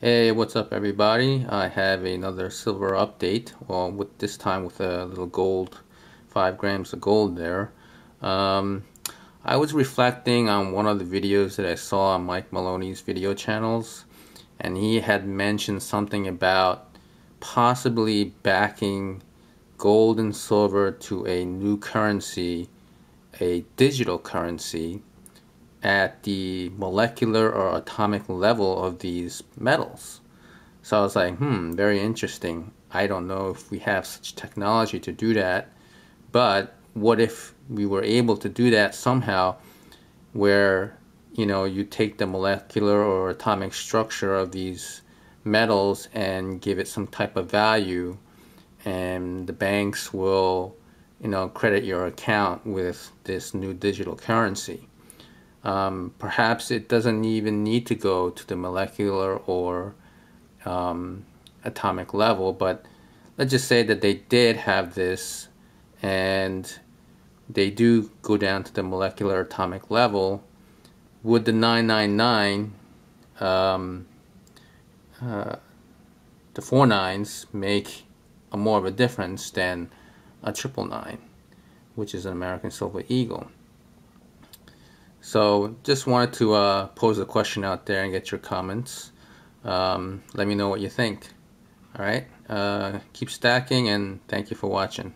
Hey, what's up everybody? I have another silver update, well with this time with a little gold, 5 grams of gold there. Um, I was reflecting on one of the videos that I saw on Mike Maloney's video channels and he had mentioned something about possibly backing gold and silver to a new currency, a digital currency at the molecular or atomic level of these metals. So I was like, hmm, very interesting. I don't know if we have such technology to do that, but what if we were able to do that somehow where you know you take the molecular or atomic structure of these metals and give it some type of value and the banks will you know credit your account with this new digital currency um, perhaps it doesn't even need to go to the molecular or um, atomic level, but let's just say that they did have this and they do go down to the molecular atomic level. Would the 999, um, uh, the four nines, make a more of a difference than a triple nine, which is an American Silver Eagle? So just wanted to uh, pose a question out there and get your comments. Um, let me know what you think. All right. Uh, keep stacking and thank you for watching.